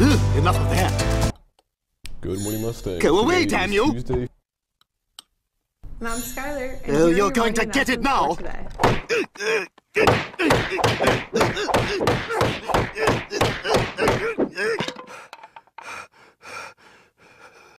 Ugh, enough of that. Good morning, Mustang. Go away, Today damn you. Tuesday. And I'm Skylar. And Oh, here are you're your going to get it now.